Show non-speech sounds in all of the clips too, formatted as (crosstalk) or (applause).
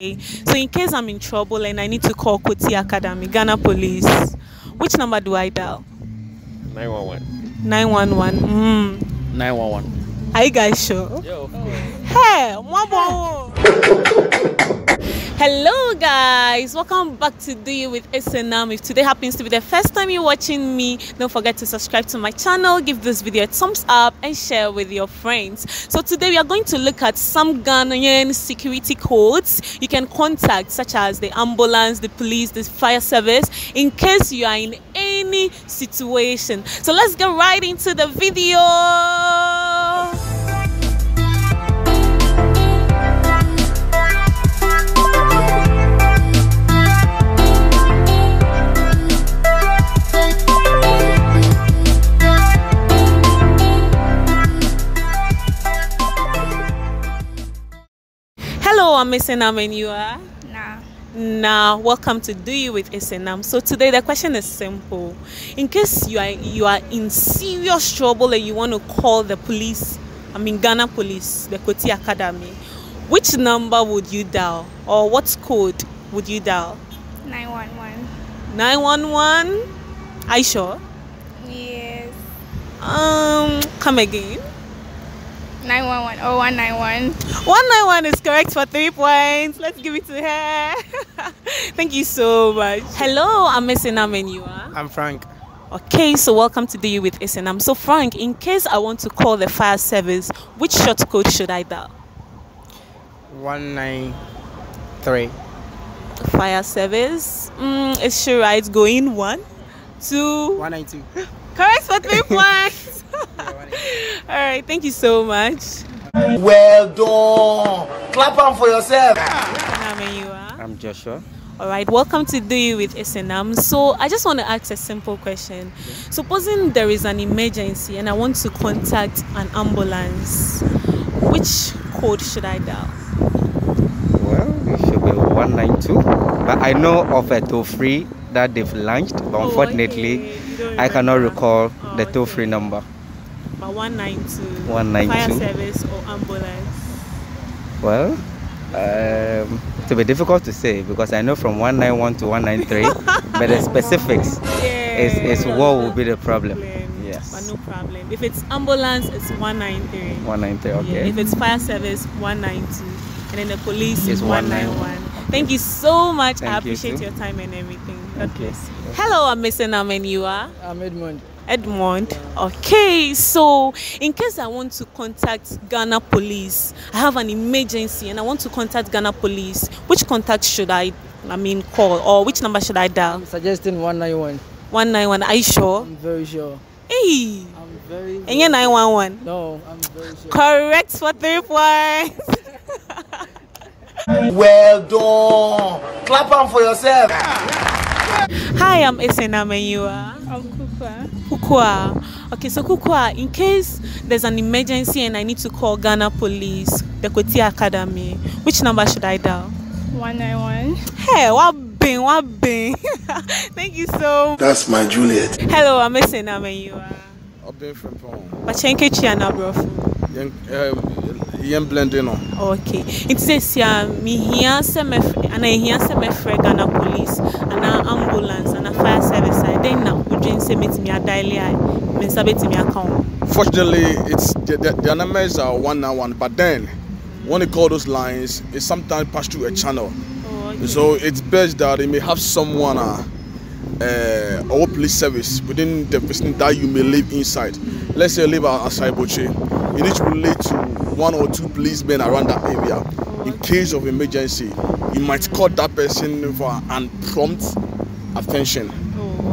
So in case I'm in trouble and I need to call Koti Academy, Ghana Police, which number do I dial? 911. 911. Mm. 911. Are you guys sure? Yeah, of course. Hey, Mwabo! (laughs) Guys, welcome back to Do You with Esenam. If today happens to be the first time you're watching me, don't forget to subscribe to my channel, give this video a thumbs up and share with your friends. So today we are going to look at some Ghanaian security codes you can contact such as the ambulance, the police, the fire service in case you are in any situation. So let's get right into the video. Hello, I'm Esenam and you are? Nah. Now, welcome to Do You with Esenam. So today the question is simple. In case you are you are in serious trouble and you want to call the police, I mean Ghana Police, the Koti Academy, which number would you dial or what code would you dial? 911. 911? Are you sure? Yes. Um, come again. 911. Oh, 191. 191 is correct for three points. Let's give it to her. (laughs) Thank you so much. Hello, I'm Esenam and you are? I'm Frank. Okay, so welcome to Do You with Esenam. So Frank, in case I want to call the fire service, which short code should I dial? 193. Fire service. Mm, it's sure right. Going one, two. 192. (laughs) Correct for three (laughs) points. (laughs) All right, thank you so much. Well done. Clap on for yourself. Esenam and you are? I'm Joshua. All right, welcome to Do You with Esenam. So, I just want to ask a simple question. Supposing there is an emergency and I want to contact an ambulance, which code should I dial? Well, it should be 192. But I know of a toll free that they've launched, but Oh, unfortunately, okay. I cannot recall Oh, the toll free okay. number. But 192. 192. Fire service or ambulance. Well, um, it will be difficult to say because I know from 191 to 193, (laughs) but the specifics Yeah. is, is what will be the problem. But Yes. no problem. If it's ambulance, it's 193. 193, Yeah, okay. if it's fire service, 192. And then the police It's is 191. Thank you so much. I Thank you appreciate too. your time and everything. God Okay. bless you. Hello, I'm Mr. Nam you are? I'm Edmund. Edmond. Okay, so in case I want to contact Ghana Police, I have an emergency and I want to contact Ghana Police. Which contact should I, I mean, call or which number should I dial? I'm suggesting 191. 191. Are you sure? I'm very sure. Hey, I'm very. and you're 911. No, I'm very sure. Correct for three points. (laughs) Well done. Clap on for yourself. Hi, I'm Esenam and you are? I'm Kukwa. Kukwa. Okay, so Kukwa, in case there's an emergency and I need to call Ghana Police, the Koti Academy, which number should I dial? 191. Hey, what been, what been? (laughs) Thank you so much. That's my Juliet. Hello, I'm Esenam and you are? Ọbẹ̀ fún pọ́n. Bachenke Chiana Brofu. Yẹn blend in on. Okay. It says here, me here se me and I here se me frɛ Ghana Police and ambulance and fire service. I then na udwin se metimi adaile ai. Me nsa betimi aka ho. Fortunately, it's the, the, their numbers are one now one, but then when you call those lines, it sometimes pass through a channel. Oh, okay. So it's best that they may have someone, uh, uh, or police service within the vicinity that you may live inside. Let's say you live outside Boche, you need to relate to one or two policemen around that area. In case of emergency, you might call that person for an prompt attention.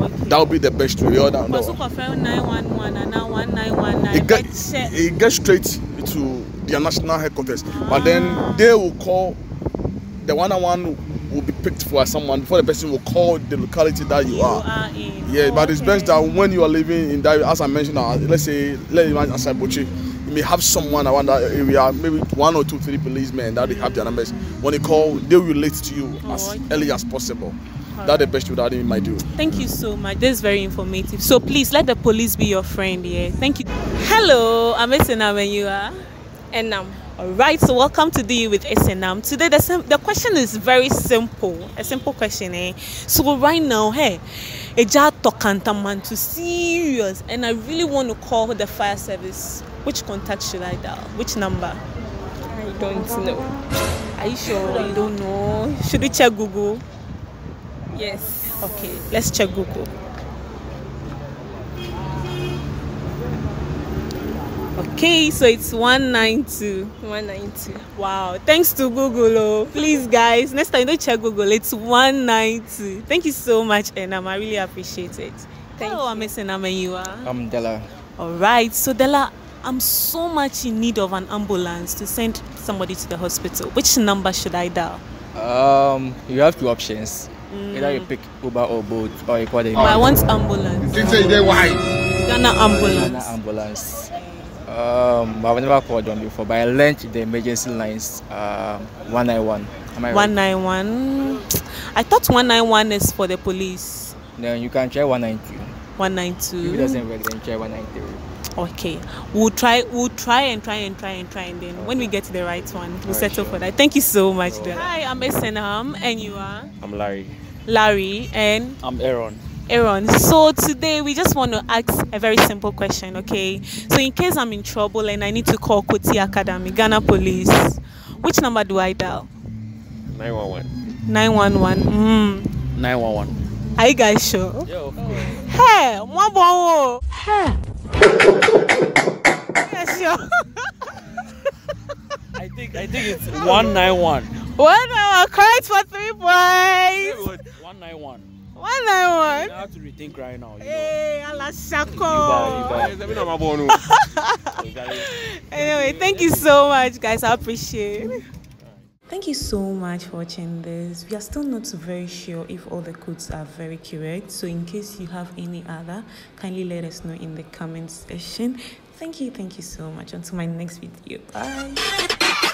Okay. That would be the best way. Or that- But so kɔfrɛ 911 and now 191 it, get, it gets straight to their national headquarters. But then they will call the one on one will be picked for someone before the person will call the locality that you, You are. are in. Yeah, Oh, but it's best okay. that when you are living in that, as I mentioned, uh, let's say, let's imagine aside Bochi, you may have someone around that area, maybe one or two, three policemen that they have their numbers. When they call, they will relate to you Oh, as okay. early as possible. That's the best way that they might do. Thank you so much. This is very informative. So please let the police be your friend here. Thank you. Hello, I'm Esena when you are. Enam. All right, so welcome to the with Esenam. Today, the, sim- the question is very simple, a simple question. Eh? So right now, hey, Eja Tokantaman to serious, and I really want to call the fire service. Which contact should I dial? Which number? I don't know. Are you sure you don't know? Should we check Google? Yes. Okay, let's check Google. Okay, so it's 192. 192. Wow, thanks to Google. Oh. Please, guys, next time don't check Google, it's 192. Thank you so much, Enam. I really appreciate it. Thank Hello, you. I'm Enam, and you are? I'm Della. All right, so Della, I'm so much in need of an ambulance to send somebody to the hospital. Which number should I dial? Um, you have two options. Either you pick Uber or Bolt, or you call the Oh, I want ambulance. Think say they white. Ghana ambulance. Ghana ambulance. Um, I've never called them before, but I learned the emergency lines. Um, 191. Am I right? 191. I thought 191 is for the police. Then you can try 192. If it doesn't work, then try 193. Okay. We'll try we'll try and try and try and try and then when we get to the right one, we'll Alright, settle sure. for that. Thank you so much. Della. Hi, I'm Esenam and you are I'm Larry. Larry and I'm Aaron. Aaron. So today we just want to ask a very simple question, okay? So in case I'm in trouble and I need to call Koti Academy, Ghana Police, which number do I dial? 911. 911. Mm. 911. Are you guys sure? Yo, Hey, one more. Hey. (laughs) yeah, sure. I think I think it's 191. One hour, correct for three points. 191. One I nine one. have to rethink right now. You. Hey, ala Iba, shako. Iba. (laughs) Anyway, thank you so much, guys. I appreciate it. Thank you so much for watching this. We are still not very sure if all the codes are very correct. So, in case you have any other, kindly let us know in the comment section. Thank you, thank you so much. Until my next video. Bye.